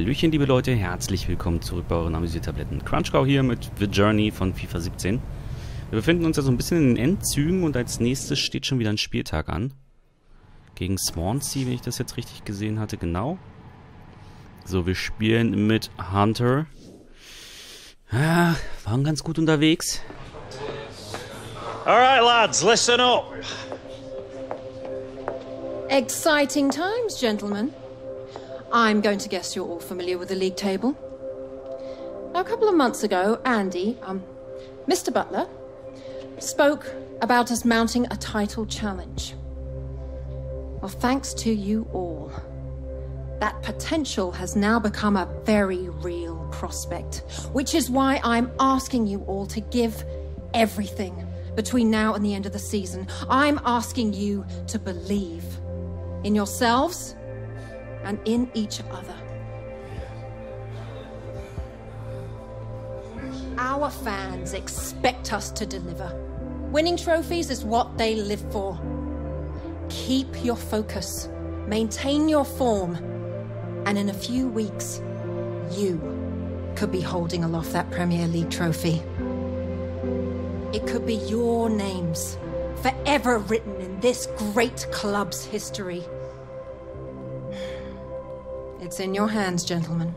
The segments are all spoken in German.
Hallöchen, liebe Leute, herzlich willkommen zurück bei euren Amüsiertabletten. Crunchcow hier mit The Journey von FIFA 17. Wir befinden uns ja so ein bisschen in den Endzügen und als nächstes steht schon wieder ein Spieltag an. Gegen Swansea, wenn ich das jetzt richtig gesehen hatte, genau. So, wir spielen mit Hunter. Ja, waren ganz gut unterwegs. Alright, lads, listen up. Exciting times, gentlemen. I'm going to guess you're all familiar with the league table. Now, a couple of months ago, Andy, um, Mr. Butler, spoke about us mounting a title challenge. Well, thanks to you all, that potential has now become a very real prospect, which is why I'm asking you all to give everything between now and the end of the season. I'm asking you to believe in yourselves and in each other. Our fans expect us to deliver. Winning trophies is what they live for. Keep your focus, maintain your form, and in a few weeks, you could be holding aloft that Premier League trophy. It could be your names forever written in this great club's history. It's in your hands, gentlemen.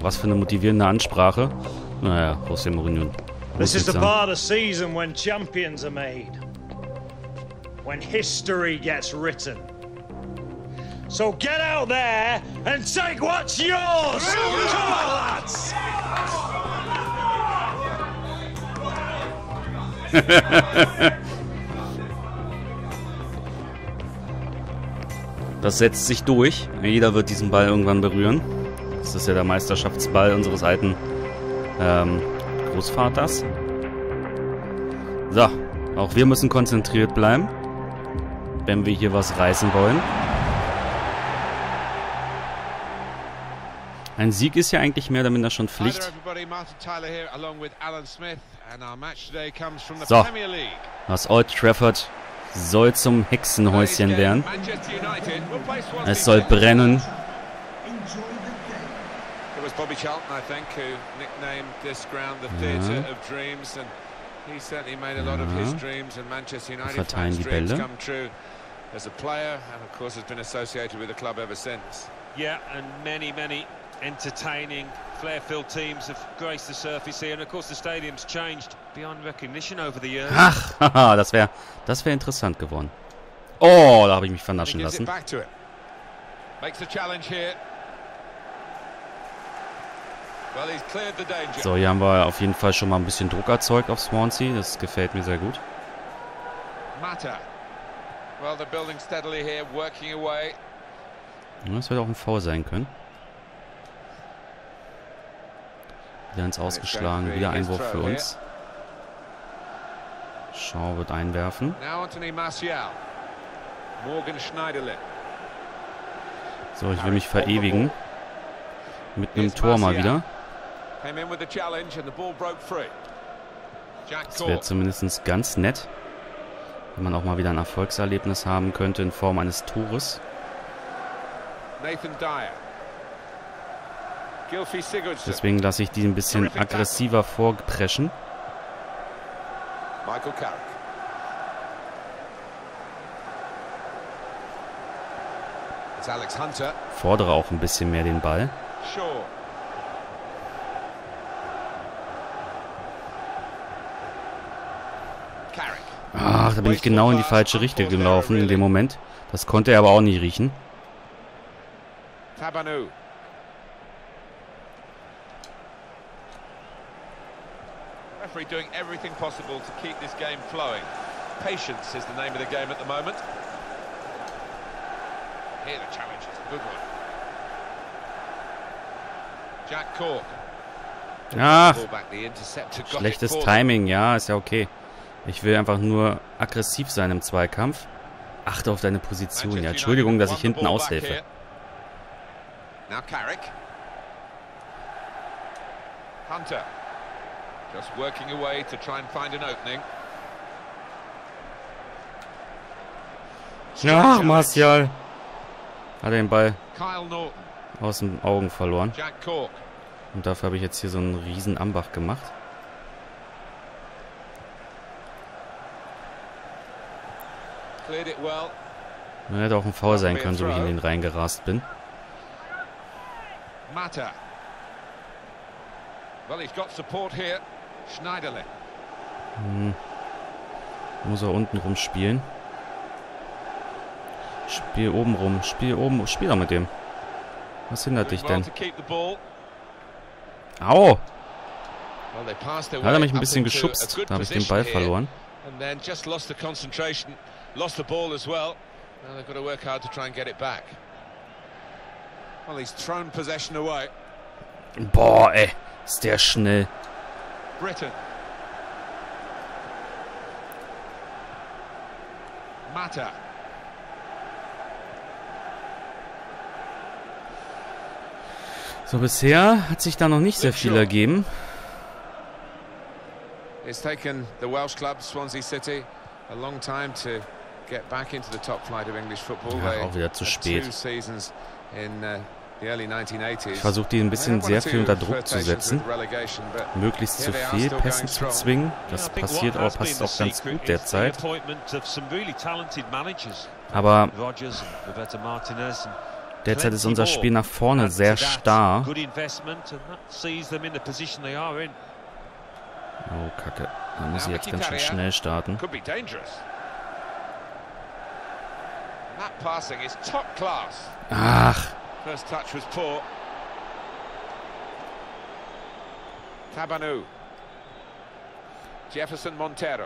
Was für eine motivierende Ansprache. Naja, José Mourinho. This is the part of the season when champions are made. When history gets written. So get out there and take what's yours! Come on, lads! Das setzt sich durch. Jeder wird diesen Ball irgendwann berühren. Das ist ja der Meisterschaftsball unseres alten ähm, Großvaters. So, auch wir müssen konzentriert bleiben, wenn wir hier was reißen wollen. Ein Sieg ist ja eigentlich mehr oder minder schon Pflicht. So, aus Old Trafford soll zum Hexenhäuschen werden. Es soll brennen. It was Bobby Charlton, I think, who nicknamed this ground the Theatre of Dreams, and he certainly made a lot of his dreams and Manchester United Verteilen die dreams Bälle. come true as a player, and of course has been associated with the club ever since. Yeah, and many, many entertaining, flair-filled teams have graced the surface here, and of course the stadium's changed beyond recognition over the years. Ach, haha, das wäre das wär interessant geworden. Oh, da habe ich mich vernaschen lassen. it back to it. Makes the challenge here. Well, he's cleared the danger. So, hier haben wir auf jeden Fall schon mal ein bisschen Druck erzeugt auf Swansea. Das gefällt mir sehr gut. Mata. Well, they're building steadily here, working away. Ja, Das hätte auch ein Foul sein können. Wieder ins Ausgeschlagen. Wieder Einwurf für uns. Shaw wird einwerfen. So, ich will mich verewigen. Mit einem Tor mal wieder. Das wäre zumindest ganz nett. Wenn man auch mal wieder ein Erfolgserlebnis haben könnte in Form eines Tores. Nathan Dyer. Deswegen lasse ich die ein bisschen aggressiver vorpreschen. Michael Carrick. Alex Hunter. Fordere auch ein bisschen mehr den Ball. Shaw. Ach, da bin ich genau in die falsche Richtung gelaufen in dem Moment. Das konnte er aber auch nicht riechen. Tabanu. Referee doing everything possible to keep this game flowing. Patience is the name of the game at the moment. Here the challenge is a good one. Jack Cork. Ach, got it schlechtes. Timing. Ja, ist ja okay. Ich will einfach nur aggressiv sein im Zweikampf. Achte auf deine Position. Ja, Entschuldigung, dass ich hinten aushelfe. Now Carrick. Hunter. Just working away to try and find an opening. Ach, Martial. Hat den Ball aus den Augen verloren. Und dafür habe ich jetzt hier so einen riesen Ambach gemacht. Ja, hätte auch ein Foul sein können, so wie ich in den reingerast bin. Mata. Well, he's got support here. Schneiderle. Hm. Muss er unten rum spielen. Spiel oben rum. Spiel oben. Spiel doch mit dem. Was hindert dich denn? Au! Da hat er mich ein bisschen geschubst. Da habe ich den Ball verloren. Boah, ey. Ist der schnell. Britain. Mata. So, bisher hat sich da noch nicht sehr viel ergeben. It's taken the Welsh club Swansea City a long time to get back into the top flight of English football. Ja, auch wieder zu spät. Uh, ich versuche die ein bisschen sehr viel unter Druck zu setzen, möglichst zu viel Pässen zu zwingen. Das passiert auch, passt auch ganz gut derzeit. Aber derzeit ist unser Spiel nach vorne sehr starr. Oh, Kacke. Da muss ich jetzt ganz schön schnell starten. Ach. First touch was poor. Tabanu. Jefferson Montero.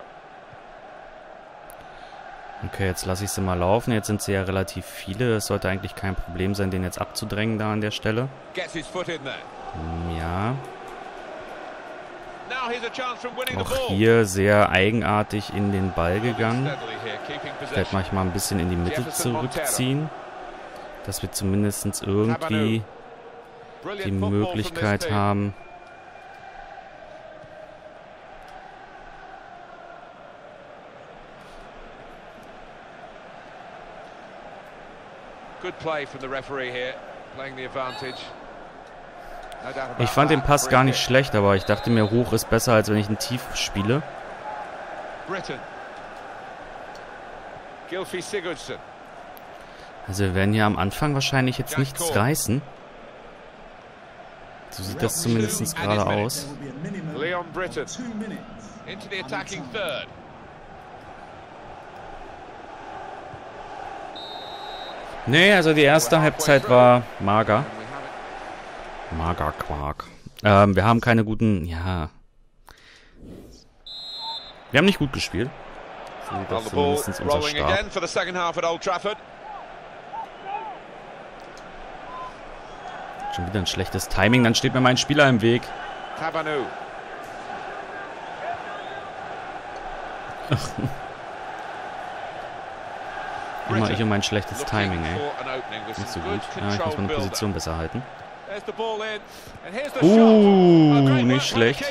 Okay, jetzt lasse ich sie mal laufen. Jetzt sind sie ja relativ viele. Es sollte eigentlich kein Problem sein, den jetzt abzudrängen da an der Stelle. Ja. Auch hier sehr eigenartig in den Ball gegangen. Ich werde manchmal ein bisschen in die Mitte zurückziehen dass wir zumindest irgendwie die Möglichkeit haben, Ich fand den Pass gar nicht schlecht, aber ich dachte mir, hoch ist besser, als wenn ich einen Tief spiele. Gilfie Sigurdsson. Also wir werden hier am Anfang wahrscheinlich jetzt nichts reißen. So sieht das zumindest gerade aus. Leon Britton into the attacking third. Nee, also die erste Halbzeit war mager. Mager Quark. Ähm, wir haben keine guten, ja. Wir haben nicht gut gespielt. So sieht das zumindest unser Start. Schon wieder ein schlechtes Timing. Dann steht mir mein Spieler im Weg. Tabanu. Immer ich um mein schlechtes Timing, ey. Nicht so gut. Ja, ich muss meine Position besser halten. Uh, nicht schlecht.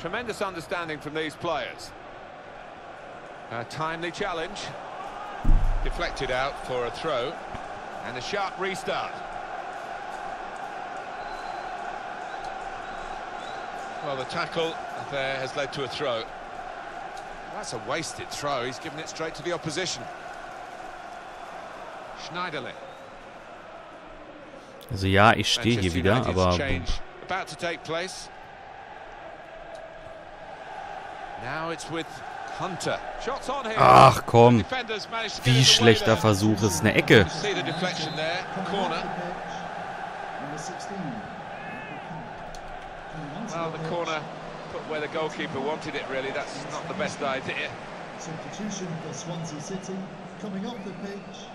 Tremendous understanding from these players. A timely challenge. Deflected out for a throw. And a sharp restart. Well, the tackle there has led to a throw. That's a wasted throw. He's given it straight to the opposition. Schneiderle. Also ja, ich stehe hier wieder, aber... About to take place. Now it's with Ach komm. Wie schlechter Versuch. Es ist eine Ecke. Well, the corner put where the goalkeeper wanted it, really. That's not the best idea. Substitution for Swansea City coming off the pitch.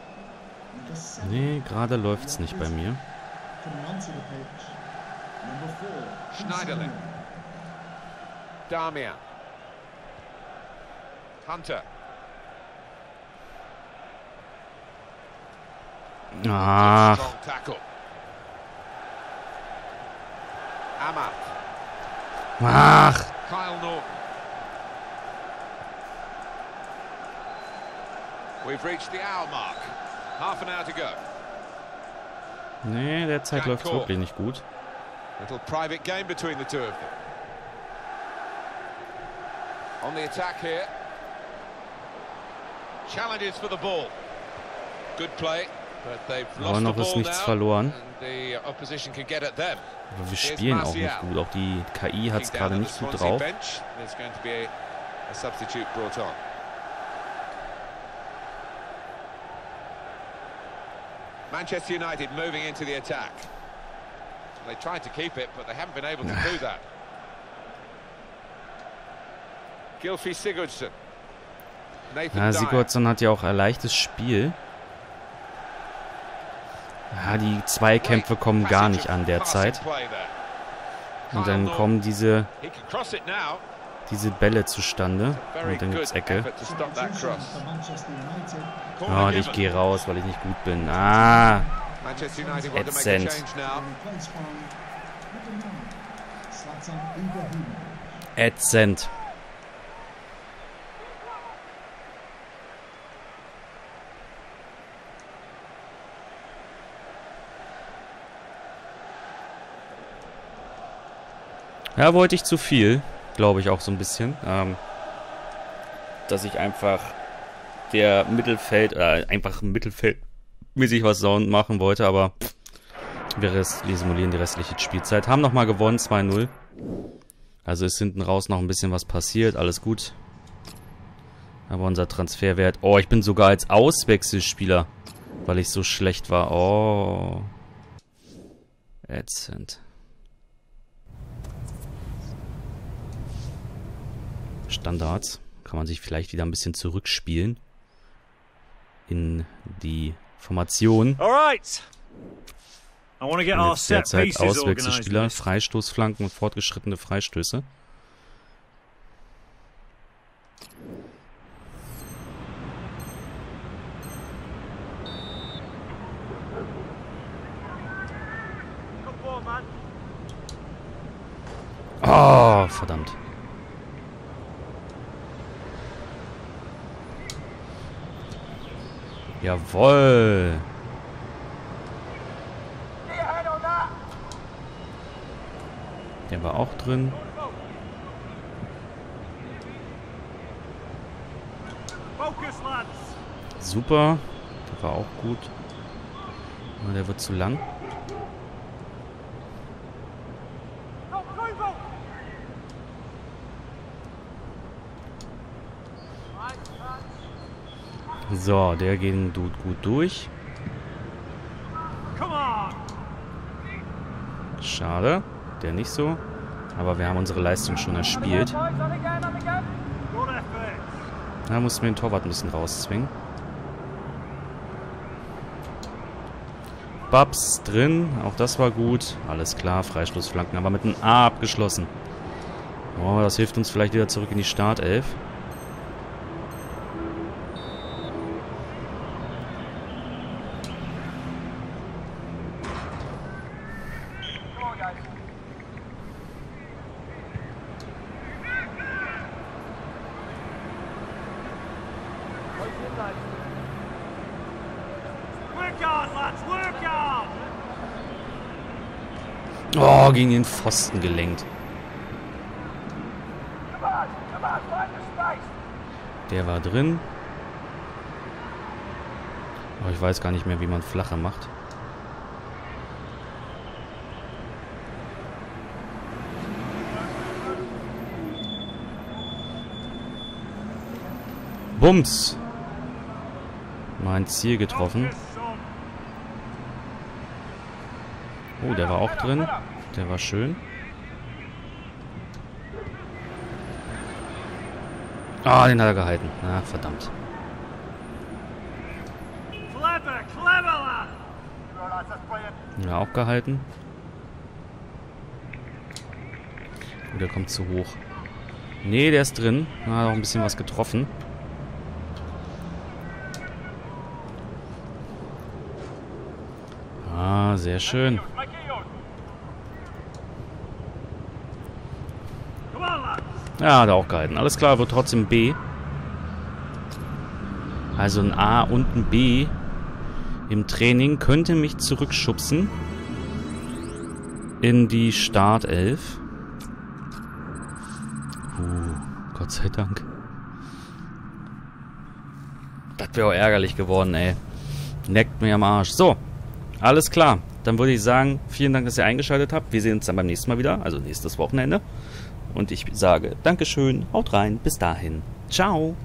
Nee, gerade läuft's nicht bei mir. Schneiderlin. Damian. Hunter. Ah. Strong tackle. Amat. Ah. Kyle Norton. We've reached the hour mark. Half an hour to go. Nee, derzeit läuft wirklich nicht gut. Little private game between the two of them. On the attack here. Challenges for the ball. Good play, but they've Aber lost noch the ist ball nichts verloren. the opposition can get at them. Aber wir spielen auch nicht gut. Auch die KI hat es gerade nicht gut drauf. bench. There's going to be a, a substitute brought on. Manchester United moving into the attack. They tried to keep it, but they haven't been able to do that. Gylfi Sigurdsson. Ja. Sigurdsson hat ja auch ein leichtes Spiel. Ja, die Zweikämpfe kommen gar nicht an derzeit. Und dann kommen diese, diese Bälle zustande. Und dann gibt's Ecke. Oh, ich gehe raus, weil ich nicht gut bin. Ah, Ätzend. ätzend. Ja, wollte ich zu viel, glaube ich auch so ein bisschen. Ähm, dass ich einfach der Mittelfeld, äh, einfach Mittelfeldmäßig was Sound machen wollte, aber wir, wir simulieren die restliche Spielzeit. Haben nochmal gewonnen, 2-0. Also ist hinten raus noch ein bisschen was passiert, alles gut. Aber unser Transferwert... Oh, ich bin sogar als Auswechselspieler, weil ich so schlecht war. Oh. Ätzend. Standards. Kann man sich vielleicht wieder ein bisschen zurückspielen. In die Formation. All right. I want to get Und our jetzt derzeit. Auswechselspieler. Freistoßflanken und fortgeschrittene Freistöße. Oh, verdammt. Jawoll. Der war auch drin. Super. Der war auch gut. Aber der wird zu lang. So, der geht gut, gut durch. Schade. Der nicht so. Aber wir haben unsere Leistung schon erspielt. Da mussten wir den Torwart ein bisschen rauszwingen. Babs drin. Auch das war gut. Alles klar. Freistoßflanken. Aber mit einem A abgeschlossen. Oh, das hilft uns vielleicht wieder zurück in die Startelf. Oh, gegen den Pfosten gelenkt. Der war drin. Aber ich weiß gar nicht mehr, wie man flache macht. Bums. Mein Ziel getroffen. Oh, der war auch drin. Der war schön. Ah, den hat er gehalten. Ah, verdammt. Ja, auch gehalten. Oh, der kommt zu hoch. Nee, der ist drin. Ah, Hat auch ein bisschen was getroffen. Ah, sehr schön. Ja, hat er auch gehalten. Alles klar, wird trotzdem B. Also ein A und ein B im Training könnte mich zurückschubsen in die Startelf. Uh, Gott sei Dank. Das wäre auch ärgerlich geworden, ey. Neckt mir am Arsch. So, alles klar. Dann würde ich sagen, vielen Dank, dass ihr eingeschaltet habt. Wir sehen uns dann beim nächsten Mal wieder, also nächstes Wochenende. Und ich sage Dankeschön, haut rein, bis dahin. Ciao.